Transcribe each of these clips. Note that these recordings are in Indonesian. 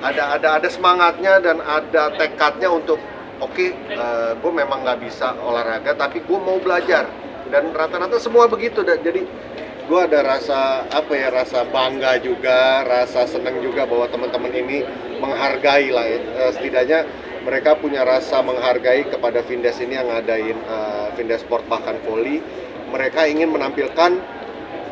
ada ada ada semangatnya dan ada tekadnya untuk oke gue memang nggak bisa olahraga tapi gue mau belajar dan rata-rata semua begitu dan jadi gue ada rasa apa ya rasa bangga juga rasa senang juga bahwa teman-teman ini menghargai lah. Eh, setidaknya mereka punya rasa menghargai kepada Vindes ini yang ngadain uh, Vindes Sport bahkan volley mereka ingin menampilkan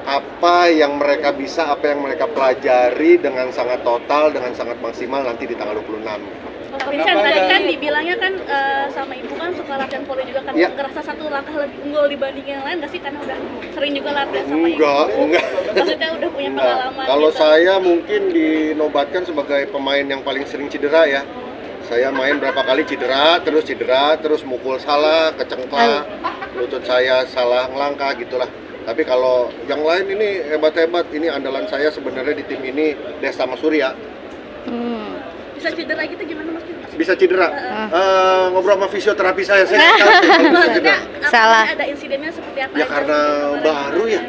apa yang mereka bisa, apa yang mereka pelajari dengan sangat total, dengan sangat maksimal nanti di tanggal 26. Pak Vincent, tadi kan dibilangnya kan uh, sama ibu kan suka latihan volley juga kan Ya. ngerasa satu langkah lebih unggul dibanding yang lain nggak sih karena udah sering juga latihan sama Enggak, ibu enggak. maksudnya udah punya Enggak. pengalaman Kalau gitu. saya mungkin dinobatkan sebagai pemain yang paling sering cedera ya. Saya main berapa kali cedera, terus cedera, terus mukul salah, kecengklak, lutut saya salah ngelangkah gitulah. Tapi kalau yang lain ini hebat-hebat, ini andalan saya sebenarnya di tim ini Desta Mas Surya. Hmm. bisa cedera gitu gimana mas Bisa cedera. Eh, ngobrol sama fisioterapi saya, cedera. apa- Salah. ada insidennya seperti apa Ya aja karena baru ya.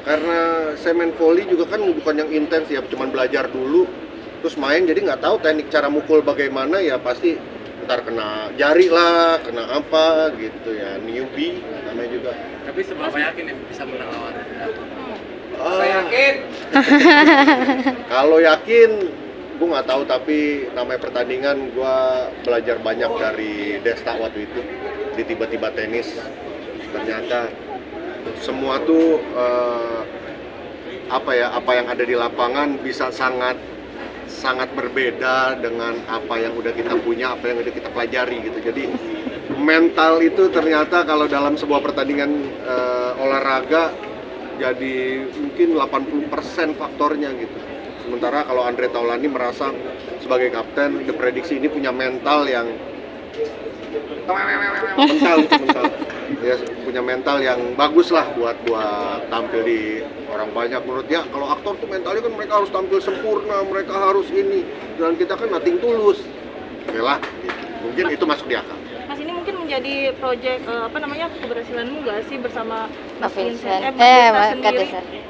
Karena saya main volley juga kan bukan yang intens ya, cuman belajar dulu terus main jadi nggak tahu teknik cara mukul bagaimana ya pasti ntar kena jari lah, kena apa gitu ya, newbie namanya juga. Tapi seberapa yakin ya bisa menang lawan? Ah, yakin. kalau yakin gue nggak tahu tapi namanya pertandingan gue belajar banyak dari Desta waktu itu di tiba-tiba tenis ternyata semua tuh eh, apa ya apa yang ada di lapangan bisa sangat sangat berbeda dengan apa yang udah kita punya apa yang udah kita pelajari gitu. Jadi mental itu ternyata kalau dalam sebuah pertandingan eh, olahraga jadi mungkin 80% faktornya gitu. Sementara kalau Andre Taulani merasa sebagai kapten diprediksi ini punya mental yang mental mental ya punya mental yang bagus lah buat buat tampil di orang banyak menurut dia kalau aktor tuh mentalnya kan mereka harus tampil sempurna mereka harus ini dan kita kan nating tulus Oke lah gitu. mungkin itu masuk di akal Mas ini mungkin menjadi proyek eh, apa namanya keberhasilanmu nggak sih bersama Mas Vincent? Eh, Vincent Mas sendiri. Kadesa. Eh,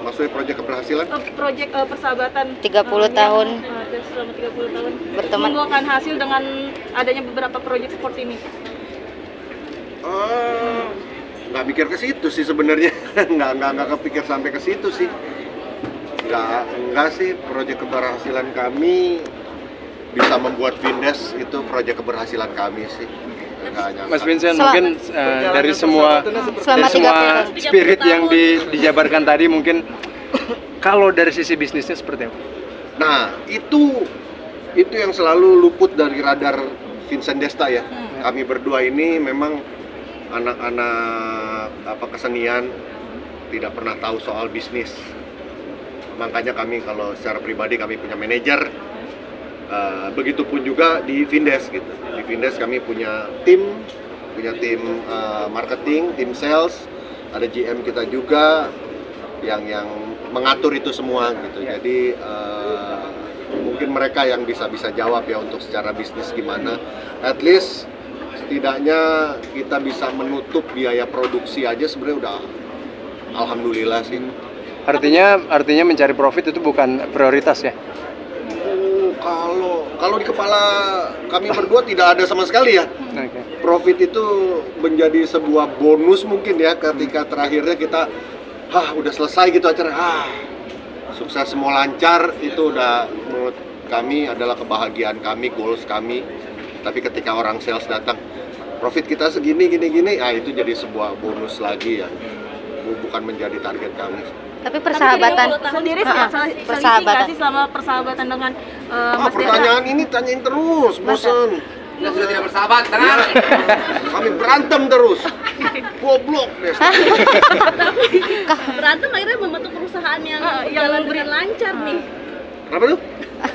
maksudnya proyek keberhasilan eh, proyek eh, persahabatan 30 eh, yang, tahun. eh, dan selama 30 tahun Berteman. membuahkan hasil dengan adanya beberapa proyek seperti ini. Ah, nggak mikir ke situ sih sebenarnya nggak nggak nggak kepikir sampai ke situ sih nggak nggak sih proyek keberhasilan kami bisa membuat Vindes itu proyek keberhasilan kami sih. Mas Vincent Sel- mungkin eh, dari semua dari semua 30 tahun. spirit yang di, dijabarkan tadi mungkin kalau dari sisi bisnisnya seperti apa? Nah, itu itu yang selalu luput dari radar Vincent Desta ya. Kami berdua ini memang anak-anak apa kesenian tidak pernah tahu soal bisnis. Makanya kami kalau secara pribadi kami punya manajer. Eh, begitupun juga di Vindes gitu. Di Vindes kami punya tim, punya tim eh, marketing, tim sales, ada GM kita juga yang yang mengatur itu semua gitu. Jadi eh, mungkin mereka yang bisa bisa jawab ya untuk secara bisnis gimana. At least setidaknya kita bisa menutup biaya produksi aja sebenarnya udah alhamdulillah sih. Artinya artinya mencari profit itu bukan prioritas ya? Oh, kalau kalau di kepala kami berdua tidak ada sama sekali ya. Oke. Profit itu menjadi sebuah bonus mungkin ya ketika terakhirnya kita hah udah selesai gitu acara ah sukses semua lancar itu udah menurut kami adalah kebahagiaan kami goals kami tapi ketika orang sales datang profit kita segini gini gini. Ah itu jadi sebuah bonus lagi ya Bu- bukan menjadi target kami. Tapi persahabatan. Tapi sendiri saling persahabatan. sih selama persahabatan dengan eh, ah Mas Desa? pertanyaan ini tanyain terus bosan Kita sudah tidak bersahabat, tenang. kami berantem terus. Goblok deh berantem akhirnya membentuk perusahaan yang Ah, yang jalan dengan lancar nih. Apa tuh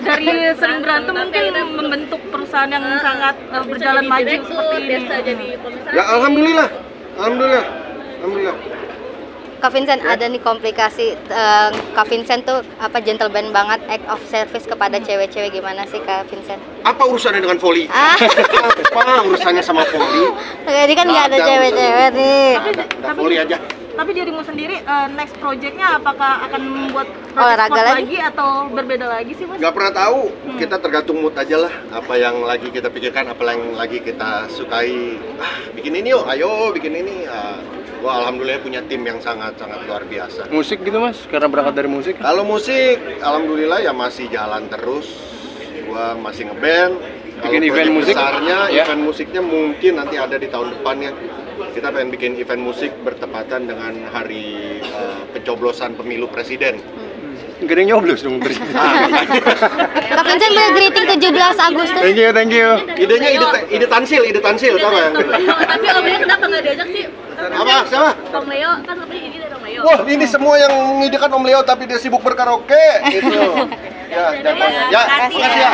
dari sering berantem mungkin membentuk perusahaan yang Ah, sangat bisa berjalan maju direktur, seperti ini. Desta jadi komisaris. Ya alhamdulillah. Alhamdulillah. Alhamdulillah. Kak Vincent ada nih komplikasi eh, Kak Vincent tuh apa gentleman banget act of service kepada cewek-cewek. Gimana sih Kak Vincent? apa urusannya dengan volley Ah, apa urusannya sama volley jadi kan nggak ada cewek-cewek nih. Nggak ada, udah volley aja Tapi dirimu sendiri eh, next projectnya apakah akan membuat project Olahraga lagi? lagi atau berbeda lagi sih mas? nggak pernah tahu. Kita tergantung mood aja lah. Apa yang lagi kita pikirkan apa yang lagi kita sukai. Ah bikin ini yuk ayo bikin ini. Ah, gua alhamdulillah punya tim yang sangat sangat luar biasa. Musik gitu mas, karena berangkat dari musik. kalau musik alhamdulillah ya masih jalan terus. Gua masih ngeband Kalau Bikin event musik? besarnya Ya. event musiknya mungkin nanti ada di tahun depannya kita pengen bikin event musik bertepatan dengan hari eh, pencoblosan pemilu presiden Gak ada yang nyoblos dong terus. Kak Vincent boleh greeting 17 Agustus. Thank you, thank you. idenya ide ide tansil ide tansil tau Tapi Om Leo kenapa nggak diajak sih? apa siapa Om Leo kan katanya ini dari Om Leo. Wah, ini semua yang mengidekan Om Leo tapi dia sibuk berkaraoke gitu. Ya, dan, ya, makasih ya.